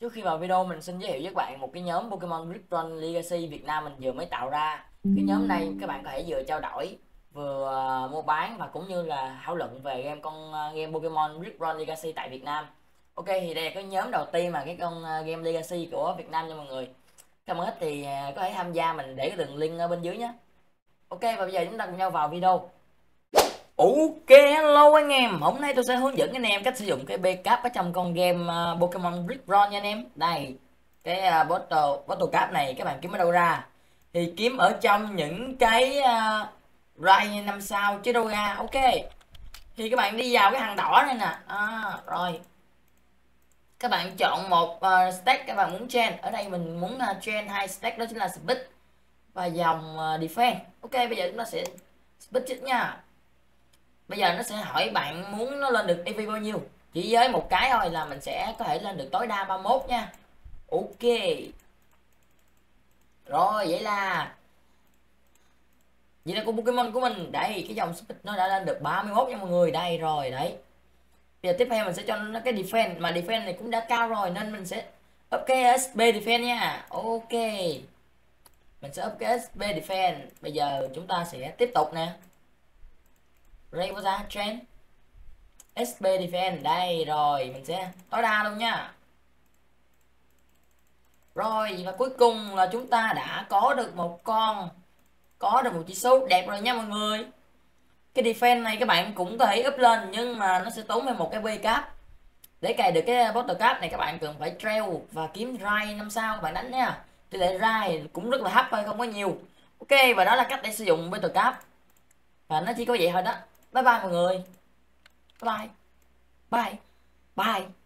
Trước khi vào video mình xin giới thiệu với các bạn một cái nhóm Pokemon Run Legacy Việt Nam mình vừa mới tạo ra. Cái nhóm này các bạn có thể vừa trao đổi, vừa à, mua bán và cũng như là thảo luận về game con à, game Pokemon Run Legacy tại Việt Nam. Ok thì đây là cái nhóm đầu tiên mà cái con à, game Legacy của Việt Nam nha mọi người. Các bạn thích thì có thể tham gia mình để cái đường link ở bên dưới nhé. Ok và bây giờ chúng ta cùng nhau vào video. Ok hello anh em. Hôm nay tôi sẽ hướng dẫn anh em cách sử dụng cái backup ở trong con game uh, Pokemon Brick Run nha anh em. Đây Cái uh, bottle, bottle cap này các bạn kiếm ở đâu ra? Thì kiếm ở trong những cái uh, Rai 5 sao chứ đâu ra. Ok. Thì các bạn đi vào cái hàng đỏ này nè. À, Rồi. Các bạn chọn một uh, stack các bạn muốn chain Ở đây mình muốn uh, chain hai stack đó chính là speed Và dòng uh, defense. Ok bây giờ chúng ta sẽ speed trước nha bây giờ nó sẽ hỏi bạn muốn nó lên được EV bao nhiêu? Chỉ với một cái thôi là mình sẽ có thể lên được tối đa 31 nha. Ok. Rồi, vậy là vậy là con Pokemon của mình, đây, cái dòng speed nó đã lên được 31 nha mọi người. Đây rồi, đấy. Bây giờ tiếp theo mình sẽ cho nó cái defense, mà defense này cũng đã cao rồi nên mình sẽ up cái SP defense nha. Ok. Mình sẽ up cái SP defense. Bây giờ chúng ta sẽ tiếp tục nè. Rayquaza Trend SB Defense đây rồi, mình sẽ tối đa luôn nha. Rồi, và cuối cùng là chúng ta đã có được một con, có được một chỉ số đẹp rồi nha mọi người. Cái defense này các bạn cũng có thể up lên, nhưng mà nó sẽ tốn thêm một cái B cap để cài được cái bottle cap này, các bạn cần phải trail và kiếm rai năm sao các bạn đánh nha. Tỷ lệ rai cũng rất là thấp thôi, không có nhiều. Ok, và đó là cách để sử dụng bottle cap. Và nó chỉ có vậy thôi đó bye bye mọi người. Bye bye. Bye bye.